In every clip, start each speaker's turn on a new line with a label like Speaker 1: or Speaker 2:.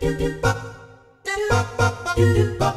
Speaker 1: Bop, doo, do, bop.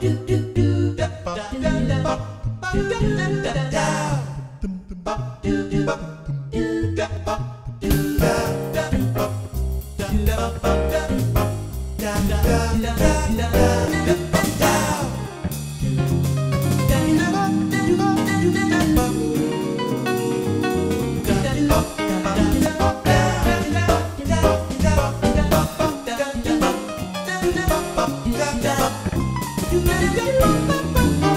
Speaker 1: do do do do do Let's it you.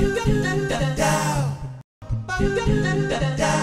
Speaker 1: da da da da